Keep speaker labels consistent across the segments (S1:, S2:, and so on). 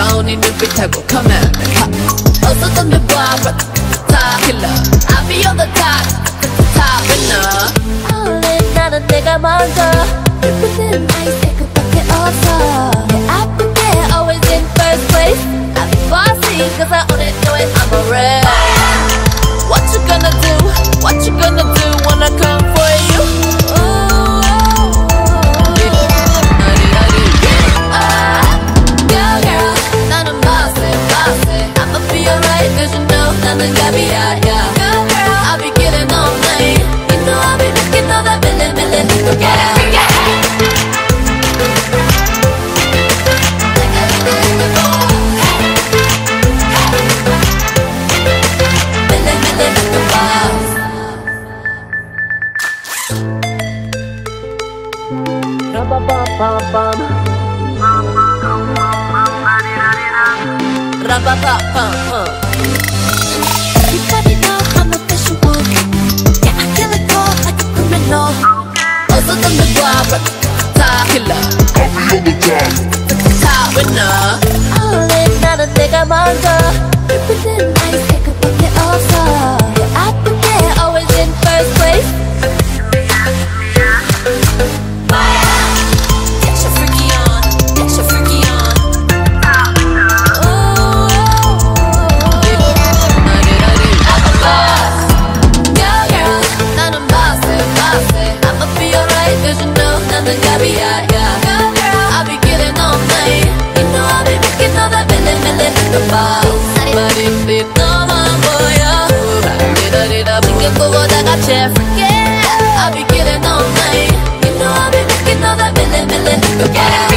S1: 다가오니 눈빛하고 come at me 어서 덤벼봐 top killer I'll be on the top top winner
S2: 원래 나는 내가 먼저 예쁜 나이 그밖에 없어
S1: Ra-ba-ba-bum-bum.
S2: Everybody
S1: can't forget. I'll be giving all night. You know I'll be making all that Billy Billy. Go get it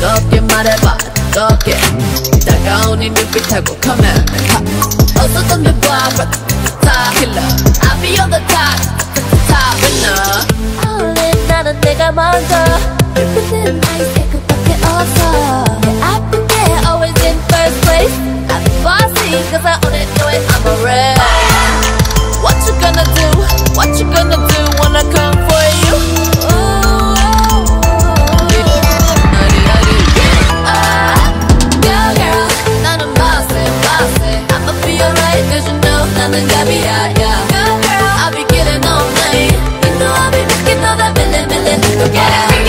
S1: 뜨겁게 말해봐 뜨겁게 다가오니 눈빛하고 come at me 어서 덤벼봐 top killer I'll be on the top top winner
S2: 원래 나는 내가 먼저 예쁜 나이 그밖에 없어 내 아픈 게 always in first place
S1: I'm bossy cause I own it know it I'm a red yeah, yeah Good girl, I be all You know I be making all that
S2: it.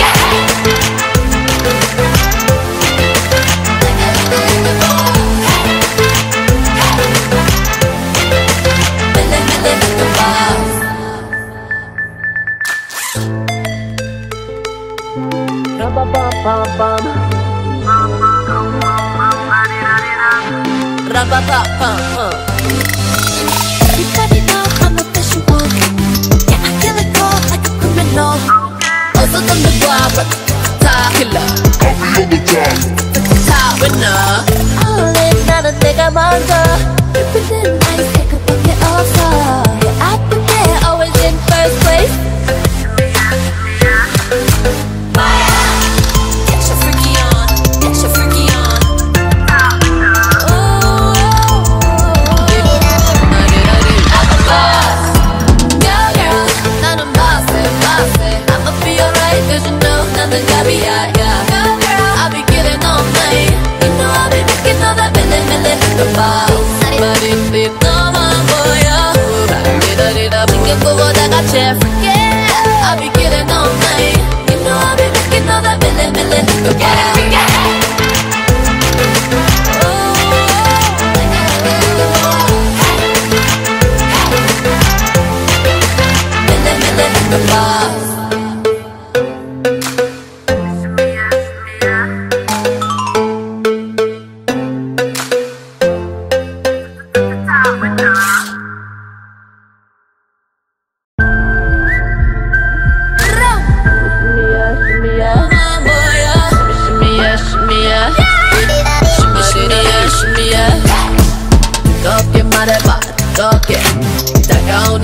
S2: Ra-ba-ba-bum-bum like a criminal
S1: 어서 덤벼봐, top killer. top winner.
S2: 원래 나는 내가 먼저 예쁜 나이 그밖에 없어 내 아픈 게 always in first place
S1: can't forget I'll be giving all night. You know I'll be making all that billy, billy. Go get it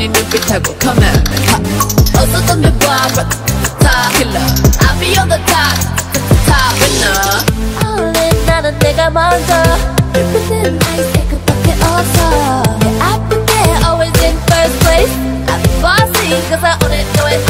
S2: 네 눈빛하고 come at me 어서 덤벼봐 top killer I'll be on the top top winner
S3: Only 나는 내가 먼저 예쁜 아이색 그밖에 없어 내 아픈게 always in first place
S2: I'm bossy cause I own it know it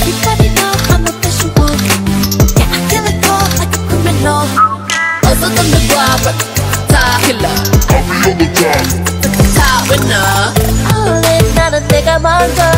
S3: Everybody know I'm a fashion book Yeah, I kill it cold like a criminal
S2: 어서 덤벼봐, top killer. top winner.
S3: Only 나는 내가 먼저